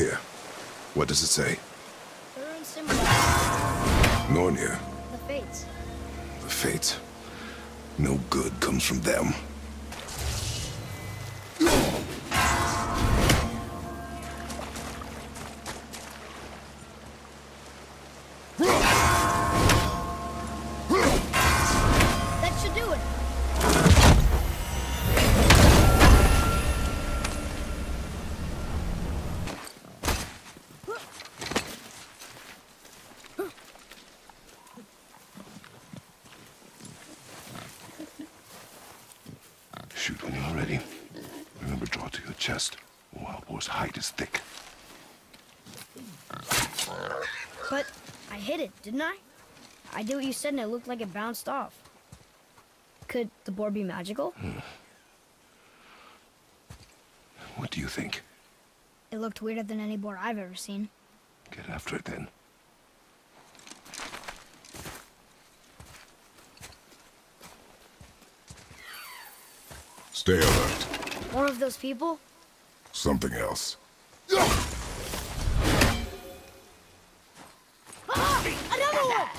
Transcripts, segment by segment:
Here. What does it say? The rune symbol. Nornir. The fates. The Fates. No good comes from them. Shoot when you're ready. Remember, to draw to your chest. Wild boar's hide is thick. But I hit it, didn't I? I did what you said and it looked like it bounced off. Could the boar be magical? Hmm. What do you think? It looked weirder than any boar I've ever seen. Get after it then. Stay alert. One of those people? Something else. Ah! Another one!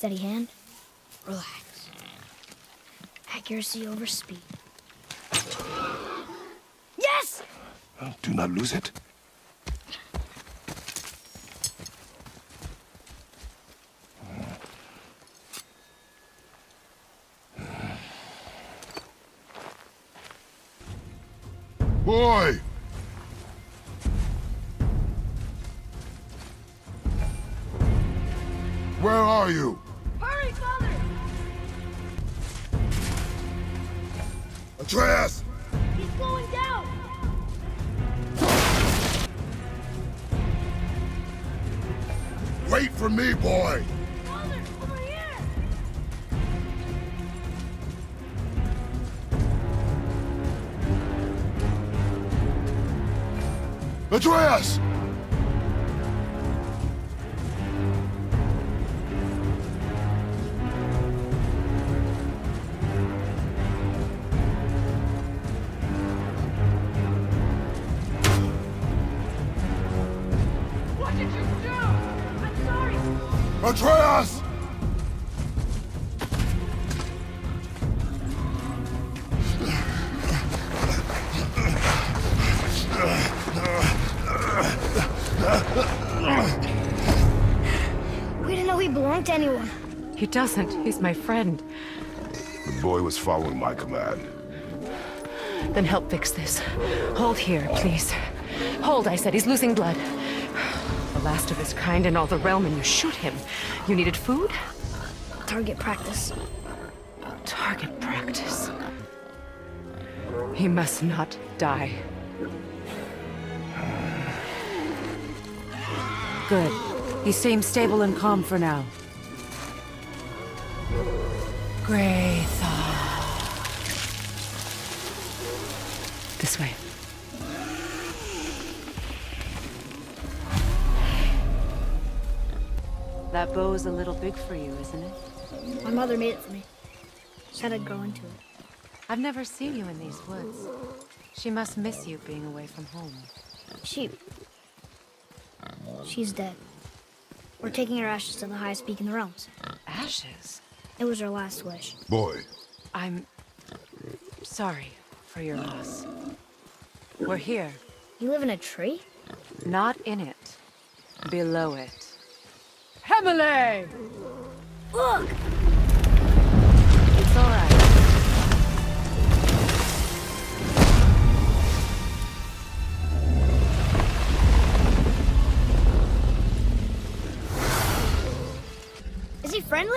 Steady hand, relax. Accuracy over speed. Yes! Uh, Do not lose it. Boy! Where are you? Atreus! He's slowing down! Wait for me, boy! Father, over here! Atreus! We didn't know he belonged to anyone. He doesn't. He's my friend. The boy was following my command. Then help fix this. Hold here, please. Hold, I said. He's losing blood. The last of his kind in all the realm, and you shoot him. You needed food? Target practice. Target practice. He must not die. Good. He seems stable and calm for now. Graythaw. This way. That bow's a little big for you, isn't it? My mother made it for me. Said I'd grow into it. I've never seen you in these woods. She must miss you being away from home. She... She's dead. We're taking her ashes to the highest peak in the realms. Ashes? It was her last wish. Boy, I'm sorry for your loss. We're here, You live in a tree? not in it, below it. Hemele! Look! It's all right. Is he friendly?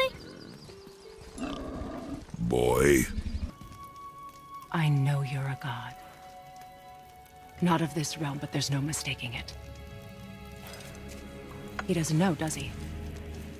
boy. I know you're a god. Not of this realm, but there's no mistaking it. He doesn't know, does he?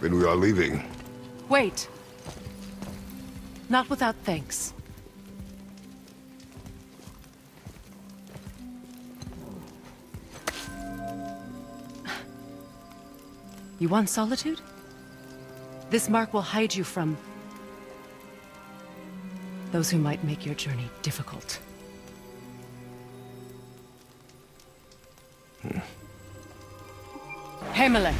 Then we are leaving. Wait. Not without thanks. You want solitude? This mark will hide you from... those who might make your journey difficult. Hmm. Himalay.